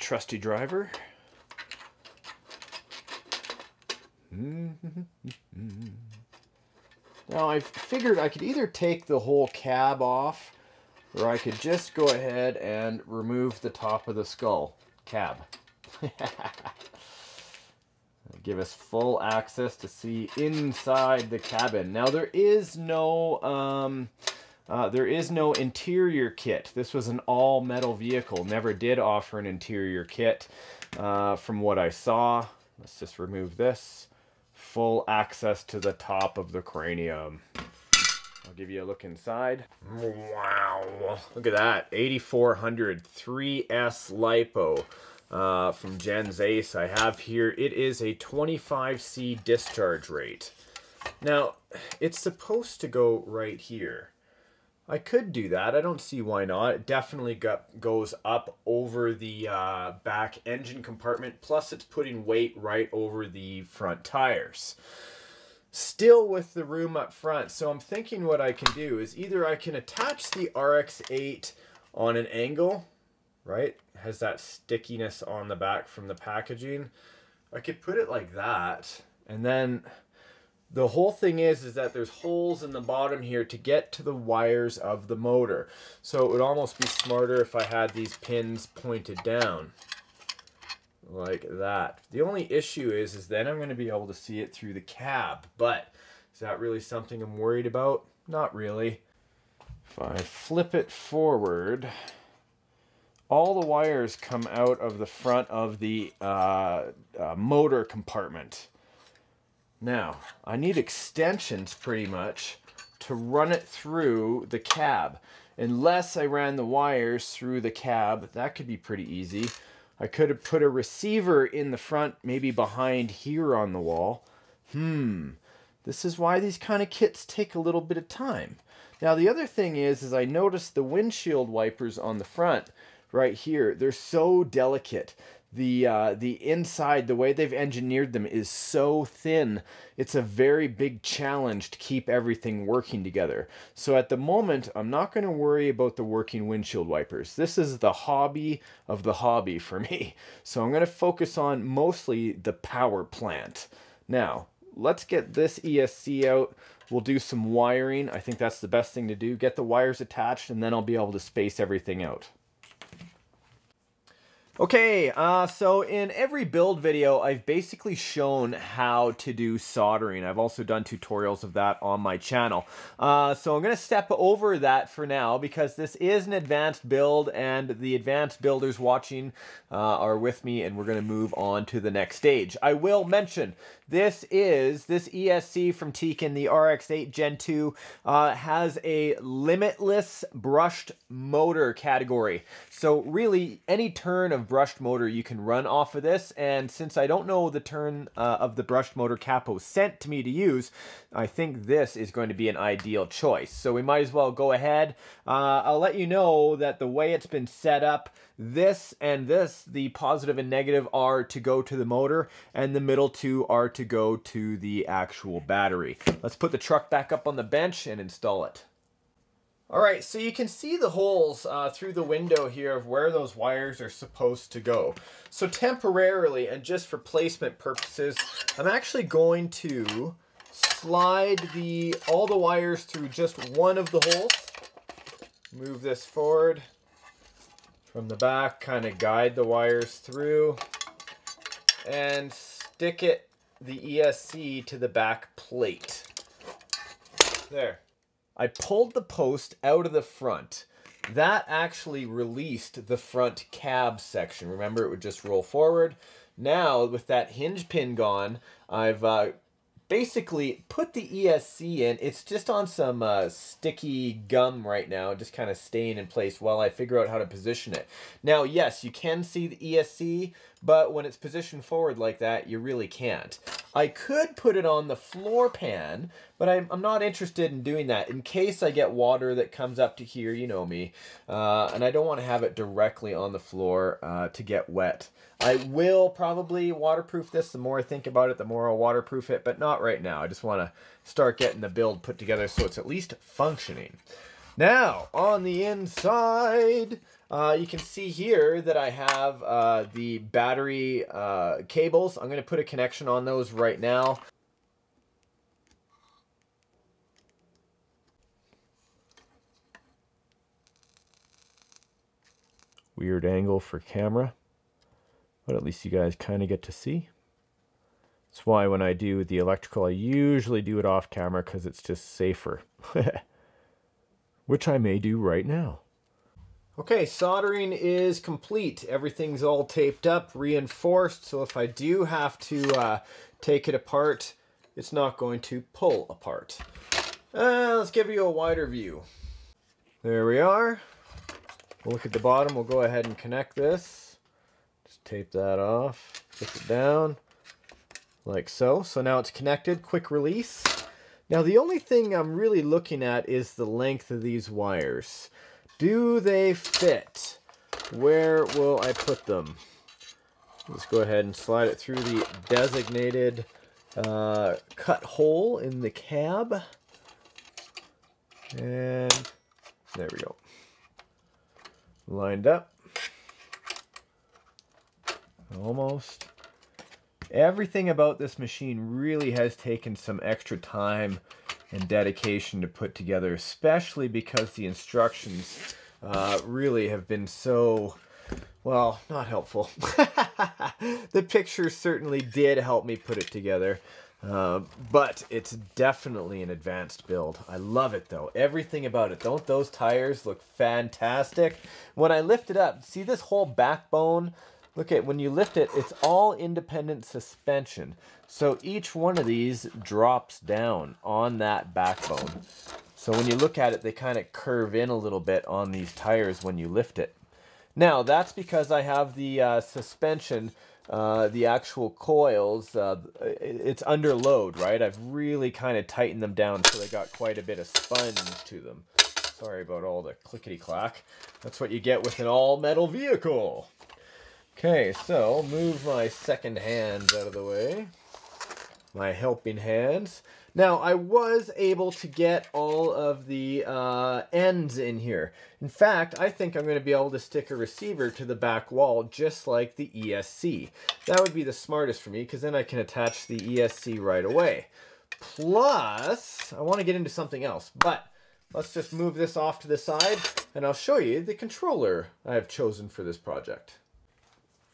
Trusty driver. Now I figured I could either take the whole cab off or I could just go ahead and remove the top of the skull cab. Give us full access to see inside the cabin. Now there is no um, uh, there is no interior kit. This was an all metal vehicle. Never did offer an interior kit uh, from what I saw. Let's just remove this. Full access to the top of the cranium. I'll give you a look inside. Wow. Look at that. 8400 3S LiPo uh, from Gens Ace I have here. It is a 25C discharge rate. Now, it's supposed to go right here. I could do that. I don't see why not. It definitely got, goes up over the uh, back engine compartment. Plus, it's putting weight right over the front tires. Still with the room up front. So I'm thinking what I can do is either I can attach the RX-8 on an angle, right? Has that stickiness on the back from the packaging. I could put it like that. And then the whole thing is, is that there's holes in the bottom here to get to the wires of the motor. So it would almost be smarter if I had these pins pointed down like that. The only issue is, is then I'm going to be able to see it through the cab. But is that really something I'm worried about? Not really. If I flip it forward, all the wires come out of the front of the uh, uh, motor compartment. Now, I need extensions pretty much to run it through the cab. Unless I ran the wires through the cab, that could be pretty easy. I could have put a receiver in the front, maybe behind here on the wall. Hmm, this is why these kind of kits take a little bit of time. Now the other thing is, is I noticed the windshield wipers on the front right here, they're so delicate the uh, the inside, the way they've engineered them is so thin. It's a very big challenge to keep everything working together. So at the moment, I'm not going to worry about the working windshield wipers. This is the hobby of the hobby for me. So I'm going to focus on mostly the power plant. Now, let's get this ESC out. We'll do some wiring. I think that's the best thing to do. Get the wires attached and then I'll be able to space everything out. Okay, uh, so in every build video, I've basically shown how to do soldering. I've also done tutorials of that on my channel. Uh, so I'm to step over that for now because this is an advanced build and the advanced builders watching uh, are with me and we're to move on to the next stage. I will mention this is, this ESC from Tekin, the RX-8 Gen 2, uh, has a limitless brushed motor category. So really, any turn of brushed motor you can run off of this, and since I don't know the turn uh, of the brushed motor capo sent to me to use, I think this is going to be an ideal choice. So we might as well go ahead. Uh, I'll let you know that the way it's been set up, this and this, the positive and negative are to go to the motor, and the middle two are to go to the actual battery. Let's put the truck back up on the bench and install it. All right, so you can see the holes uh, through the window here of where those wires are supposed to go. So temporarily, and just for placement purposes, I'm actually going to slide the all the wires through just one of the holes. Move this forward from the back, kind of guide the wires through and stick it, the ESC to the back plate. There. I pulled the post out of the front. That actually released the front cab section. Remember, it would just roll forward. Now, with that hinge pin gone, I've uh, basically put the ESC in. It's just on some uh, sticky gum right now, just kind of staying in place while I figure out how to position it. Now, yes, you can see the ESC, but when it's positioned forward like that, you really can't. I could put it on the floor pan, but I'm, I'm not interested in doing that in case I get water that comes up to here, you know me, uh, and I don't want to have it directly on the floor uh, to get wet. I will probably waterproof this. The more I think about it, the more I'll waterproof it, but not right now. I just want to start getting the build put together so it's at least functioning. Now, on the inside, uh, you can see here that I have uh, the battery uh, cables. I'm going to put a connection on those right now. Weird angle for camera, but at least you guys kind of get to see. That's why when I do the electrical, I usually do it off camera because it's just safer. Which I may do right now. Okay, soldering is complete. Everything's all taped up, reinforced, so if I do have to uh, take it apart, it's not going to pull apart. Uh, let's give you a wider view. There we are. We'll look at the bottom. We'll go ahead and connect this. Just tape that off, put it down like so. So now it's connected, quick release. Now the only thing I'm really looking at is the length of these wires. Do they fit? Where will I put them? Let's go ahead and slide it through the designated uh, cut hole in the cab. And there we go. Lined up. Almost. Everything about this machine really has taken some extra time and dedication to put together, especially because the instructions uh, really have been so, well, not helpful. the pictures certainly did help me put it together. Uh, but it's definitely an advanced build. I love it though. Everything about it. Don't those tires look fantastic? When I lift it up, see this whole backbone Look at when you lift it, it's all independent suspension. So each one of these drops down on that backbone. So when you look at it, they kind of curve in a little bit on these tires when you lift it. Now, that's because I have the uh, suspension, uh, the actual coils, uh, it's under load, right? I've really kind of tightened them down so they got quite a bit of sponge to them. Sorry about all the clickety-clack. That's what you get with an all-metal vehicle. Okay, so move my second hands out of the way. My helping hands. Now, I was able to get all of the uh, ends in here. In fact, I think I'm going to be able to stick a receiver to the back wall just like the ESC. That would be the smartest for me because then I can attach the ESC right away. Plus, I want to get into something else, but let's just move this off to the side and I'll show you the controller I've chosen for this project.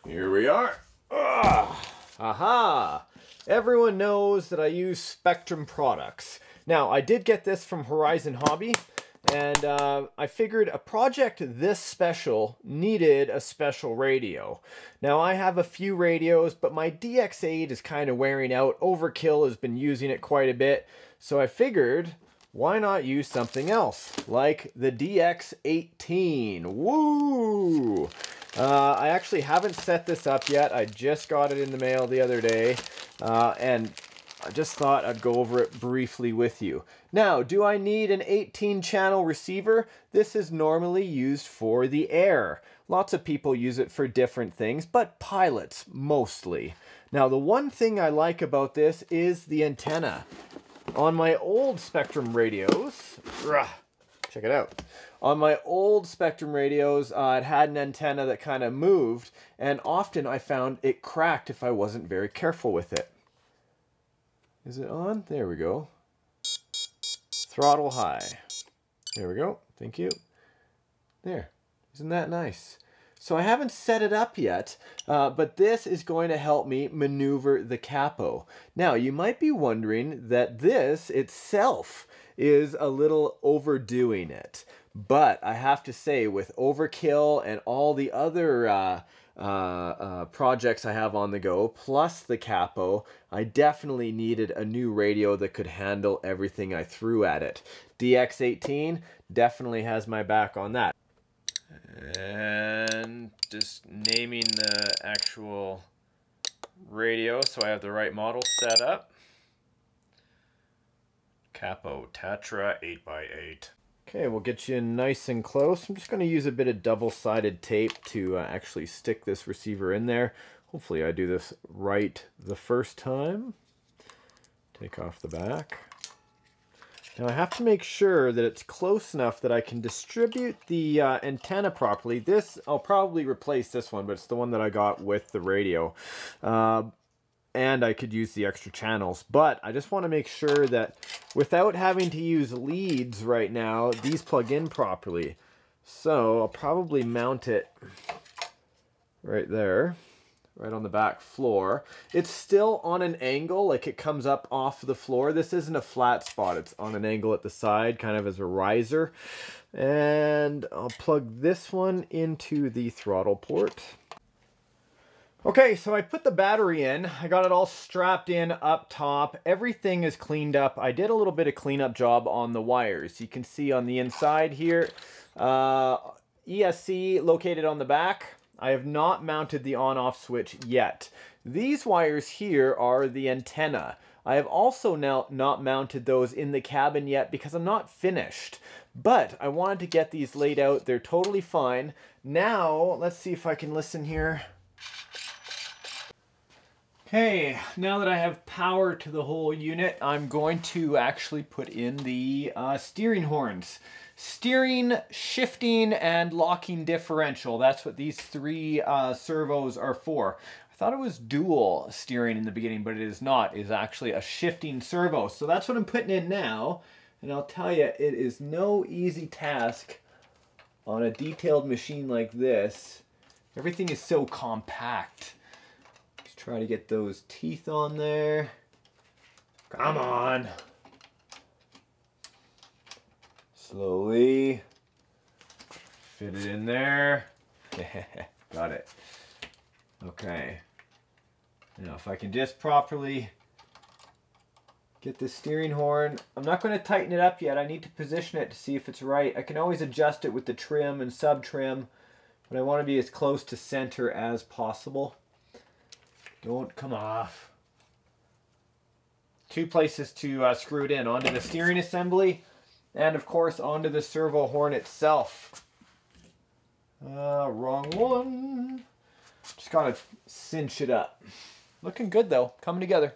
Here we are. Ugh. Aha! Everyone knows that I use Spektrum products. Now, I did get this from Horizon Hobby, and uh, I figured a project this special needed a special radio. Now, I have a few radios, but my DX8 is kind of wearing out. Overkill has been using it quite a bit, so I figured why not use something else, like the DX18. Woo! Uh, I actually haven't set this up yet. I just got it in the mail the other day, uh, and I just thought I'd go over it briefly with you. Now, do I need an 18-channel receiver? This is normally used for the air. Lots of people use it for different things, but pilots mostly. Now, the one thing I like about this is the antenna. On my old Spektrum radios, check it out. On my old Spektrum radios, uh, it had an antenna that kind of moved, and often I found it cracked if I wasn't very careful with it. Is it on? There we go. Throttle high. There we go. Thank you. There. Isn't that nice? So I haven't set it up yet, uh, but this is going to help me maneuver the capo. Now, you might be wondering that this itself is a little overdoing it. But I have to say, with Overkill and all the other uh, uh, uh, projects I have on the go, plus the capo, I definitely needed a new radio that could handle everything I threw at it. DX18 definitely has my back on that. And just naming the actual radio so I have the right model set up. Capo Tatra 8x8. Okay, we'll get you in nice and close. I'm just going to use a bit of double-sided tape to uh, actually stick this receiver in there. Hopefully I do this right the first time. Take off the back. Now I have to make sure that it's close enough that I can distribute the uh, antenna properly. This, I'll probably replace this one, but it's the one that I got with the radio. Uh, and I could use the extra channels. But I just want to make sure that without having to use leads right now, these plug in properly. So I'll probably mount it right there, right on the back floor. It's still on an angle, like it comes up off the floor. This isn't a flat spot. It's on an angle at the side, kind of as a riser. And I'll plug this one into the throttle port. Okay, so I put the battery in. I got it all strapped in up top. Everything is cleaned up. I did a little bit of cleanup job on the wires. You can see on the inside here, uh, ESC located on the back. I have not mounted the on-off switch yet. These wires here are the antenna. I have also now not mounted those in the cabin yet because I'm not finished. But I wanted to get these laid out. They're totally fine. Now, let's see if I can listen here. Okay, now that I have power to the whole unit, I'm going to actually put in the uh, steering horns. Steering, shifting, and locking differential. That's what these three uh, servos are for. I thought it was dual steering in the beginning, but it is not. It is actually a shifting servo. So that's what I'm putting in now. And I'll tell you, it is no easy task on a detailed machine like this. Everything is so compact. Try to get those teeth on there. Come on. Slowly. Fit it in there. Got it. Okay. Now if I can just properly get the steering horn. I'm not going to tighten it up yet. I need to position it to see if it's right. I can always adjust it with the trim and sub trim, but I want to be as close to center as possible. Don't come off. Two places to uh, screw it in. Onto the steering assembly and of course onto the servo horn itself. Uh, wrong one. Just gotta cinch it up. Looking good though, coming together.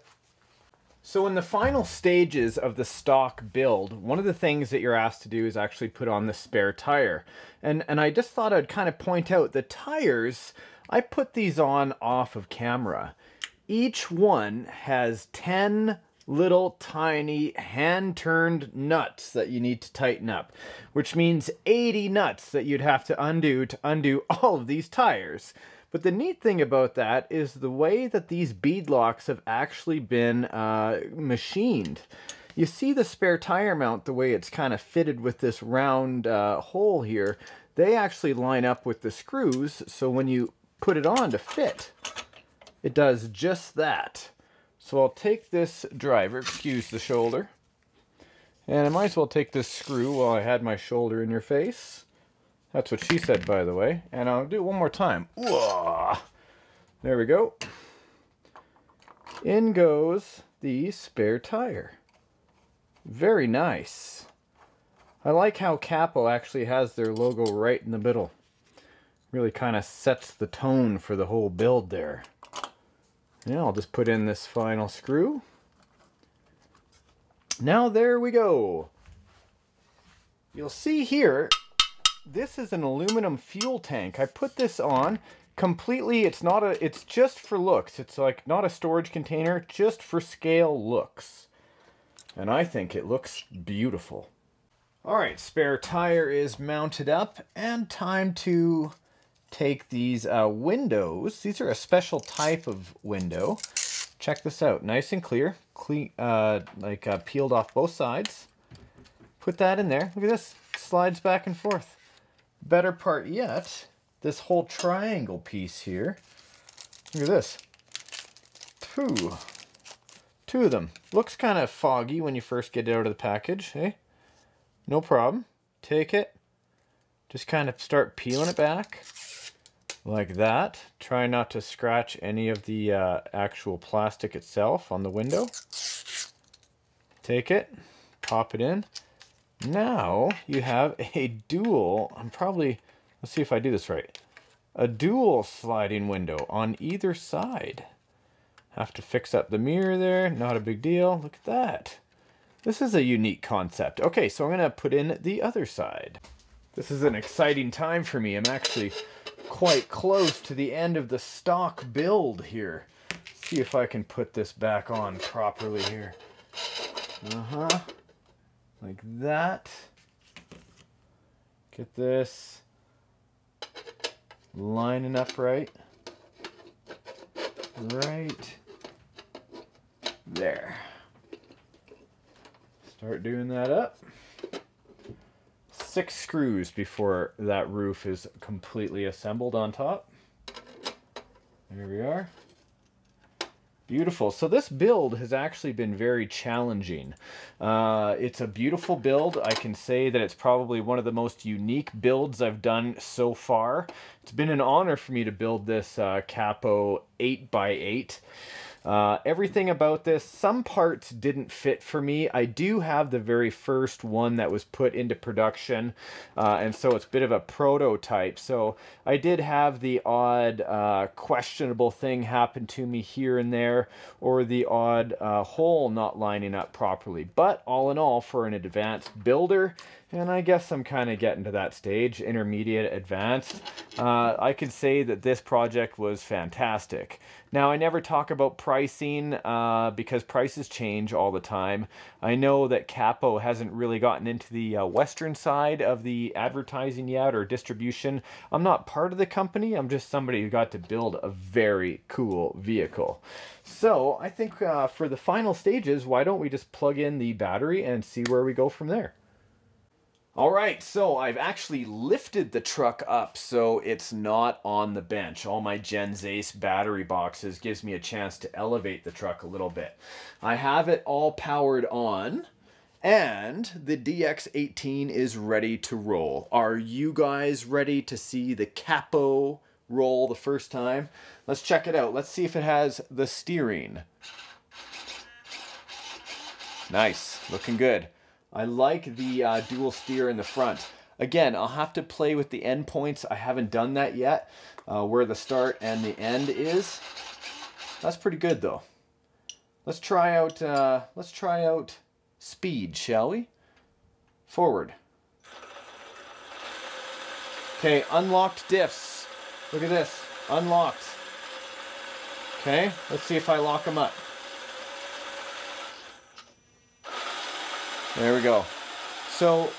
So in the final stages of the stock build, one of the things that you're asked to do is actually put on the spare tire. And, and I just thought I'd kind of point out the tires, I put these on off of camera. Each one has 10 little tiny hand-turned nuts that you need to tighten up, which means 80 nuts that you'd have to undo to undo all of these tires. But the neat thing about that is the way that these bead locks have actually been uh, machined. You see the spare tire mount, the way it's kind of fitted with this round uh, hole here, they actually line up with the screws, so when you put it on to fit, it does just that. So I'll take this driver, excuse the shoulder, and I might as well take this screw while I had my shoulder in your face. That's what she said, by the way. And I'll do it one more time. There we go. In goes the spare tire. Very nice. I like how Capo actually has their logo right in the middle. Really kind of sets the tone for the whole build there. Now I'll just put in this final screw. Now there we go. You'll see here, this is an aluminum fuel tank. I put this on completely, it's not a, it's just for looks. It's like not a storage container, just for scale looks. And I think it looks beautiful. All right, spare tire is mounted up and time to take these uh, windows. These are a special type of window. Check this out. Nice and clear. Clean, uh, like uh, peeled off both sides. Put that in there. Look at this. Slides back and forth. Better part yet, this whole triangle piece here. Look at this. Two. Two of them. Looks kind of foggy when you first get it out of the package, hey? No problem. Take it. Just kind of start peeling it back like that. Try not to scratch any of the uh, actual plastic itself on the window. Take it, pop it in. Now you have a dual, I'm probably, let's see if I do this right. A dual sliding window on either side. Have to fix up the mirror there, not a big deal. Look at that. This is a unique concept. Okay, so I'm to put in the other side. This is an exciting time for me. I'm actually quite close to the end of the stock build here. Let's see if I can put this back on properly here. Uh-huh. Like that. Get this lining up right. Right there. Start doing that up. Six screws before that roof is completely assembled on top. There we are. Beautiful. So this build has actually been very challenging. Uh, it's a beautiful build. I can say that it's probably one of the most unique builds I've done so far. It's been an honor for me to build this uh, Capo 8x8. Uh, everything about this, some parts didn't fit for me. I do have the very first one that was put into production, uh, and so it's a bit of a prototype. So I did have the odd uh, questionable thing happen to me here and there, or the odd uh, hole not lining up properly. But all in all, for an advanced builder, and I guess I'm kind of getting to that stage, intermediate, advanced. Uh, I could say that this project was fantastic. Now, I never talk about pricing uh, because prices change all the time. I know that Capo hasn't really gotten into the uh, western side of the advertising yet or distribution. I'm not part of the company. I'm just somebody who got to build a very cool vehicle. So I think uh, for the final stages, why don't we just plug in the battery and see where we go from there? All right, so I've actually lifted the truck up so it's not on the bench. All my Gens Ace battery boxes gives me a chance to elevate the truck a little bit. I have it all powered on and the DX18 is ready to roll. Are you guys ready to see the Capo roll the first time? Let's check it out. Let's see if it has the steering. Nice, looking good. I like the uh, dual steer in the front. Again, I'll have to play with the endpoints. I haven't done that yet, uh, where the start and the end is. That's pretty good though. Let's try out, uh, let's try out speed, shall we? Forward. Okay, unlocked diffs. Look at this, unlocked. Okay, let's see if I lock them up. There we go. So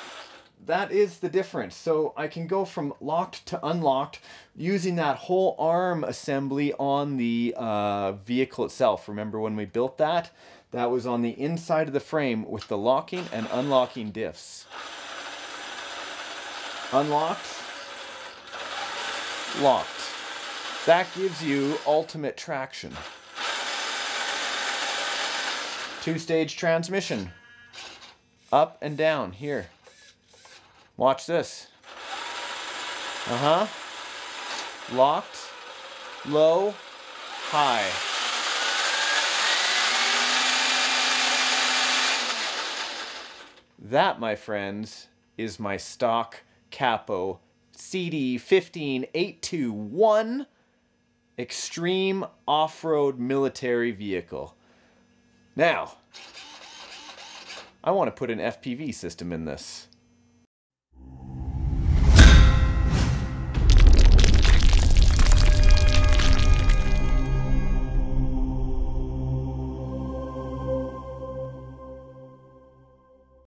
that is the difference. So I can go from locked to unlocked using that whole arm assembly on the uh, vehicle itself. Remember when we built that? That was on the inside of the frame with the locking and unlocking diffs. Unlocked, locked. That gives you ultimate traction. Two-stage transmission up and down here. Watch this. Uh-huh. Locked, low, high. That, my friends, is my stock Capo CD15821 Extreme Off-Road Military Vehicle. Now, I want to put an FPV system in this.